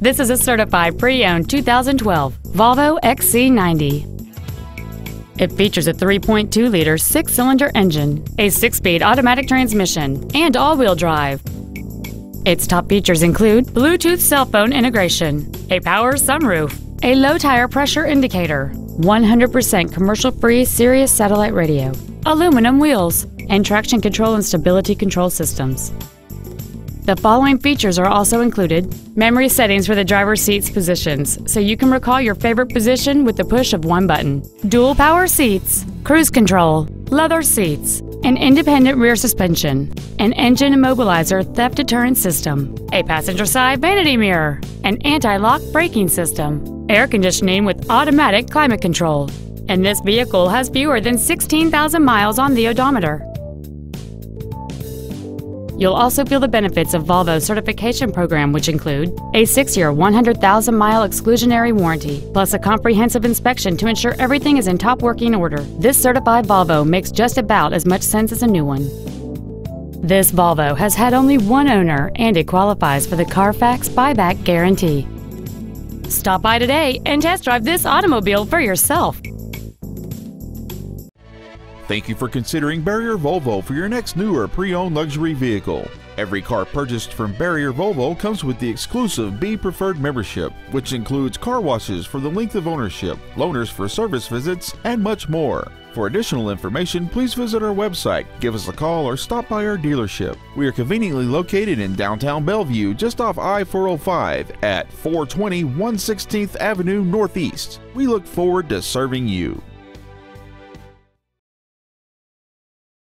This is a certified pre-owned 2012 Volvo XC90. It features a 3.2-liter six-cylinder engine, a six-speed automatic transmission, and all-wheel drive. Its top features include Bluetooth cell phone integration, a power sunroof, a low tire pressure indicator, 100% commercial-free Sirius satellite radio, aluminum wheels, and traction control and stability control systems. The following features are also included. Memory settings for the driver's seat's positions, so you can recall your favorite position with the push of one button, dual power seats, cruise control, leather seats, an independent rear suspension, an engine immobilizer theft deterrent system, a passenger side vanity mirror, an anti lock braking system, air conditioning with automatic climate control, and this vehicle has fewer than 16,000 miles on the odometer. You'll also feel the benefits of Volvo's certification program, which include a six-year, 100,000-mile exclusionary warranty, plus a comprehensive inspection to ensure everything is in top working order. This certified Volvo makes just about as much sense as a new one. This Volvo has had only one owner and it qualifies for the Carfax buyback guarantee. Stop by today and test drive this automobile for yourself. Thank you for considering Barrier Volvo for your next new or pre-owned luxury vehicle. Every car purchased from Barrier Volvo comes with the exclusive B Preferred membership, which includes car washes for the length of ownership, loaners for service visits, and much more. For additional information, please visit our website, give us a call, or stop by our dealership. We are conveniently located in downtown Bellevue, just off I 405 at 420 116th Avenue Northeast. We look forward to serving you.